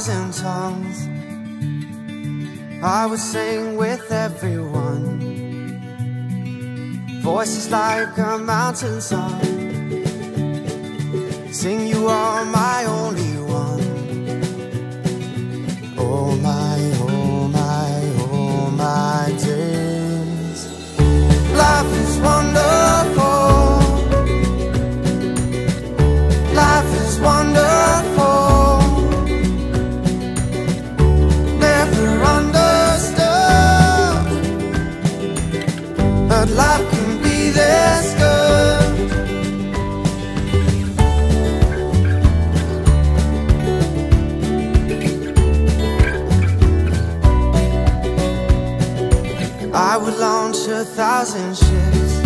Thousand tongues, I would sing with everyone. Voices like a mountain song. Sing you are my only a thousand ships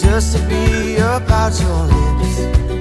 just to be about your lips.